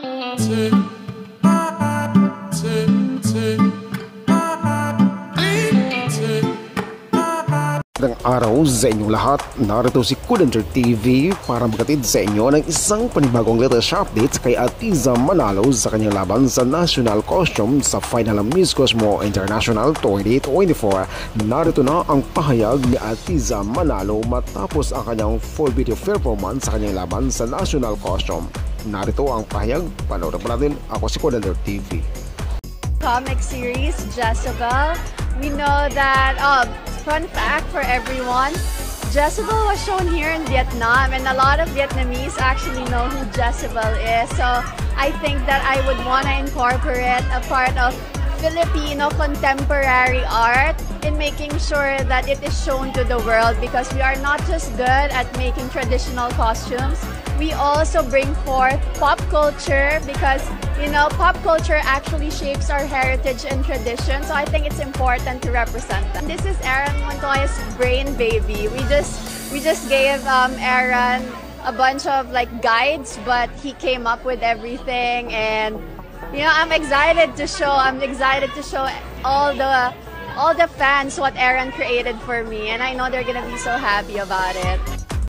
Take Magandang araw sa inyong lahat. Narito si Kudenter TV para magatid sa inyo ng isang panibagong latest update kay Atiza Manalo sa kanyang laban sa national costume sa final ng Miss Cosmo International 2024. Narito na ang pahayag ni Atiza Manalo matapos ang kanyang full video performance sa kanyang laban sa national costume. Narito ang pahayag. Panoorin po natin. Ako si Kudenter TV. comic series Jezebel. We know that, oh, fun fact for everyone, Jezebel was shown here in Vietnam and a lot of Vietnamese actually know who Jezebel is. So I think that I would want to incorporate a part of Filipino contemporary art in making sure that it is shown to the world because we are not just good at making traditional costumes, we also bring forth pop culture because you know pop culture actually shapes our heritage and tradition. So i think it's important to represent them. This is aaron montoya's brain baby. We just we just gave um, aaron a bunch of like guides but he came up with everything and you know i'm excited to show i'm excited to show all the all the fans what aaron created for me and i know they're gonna be so happy about it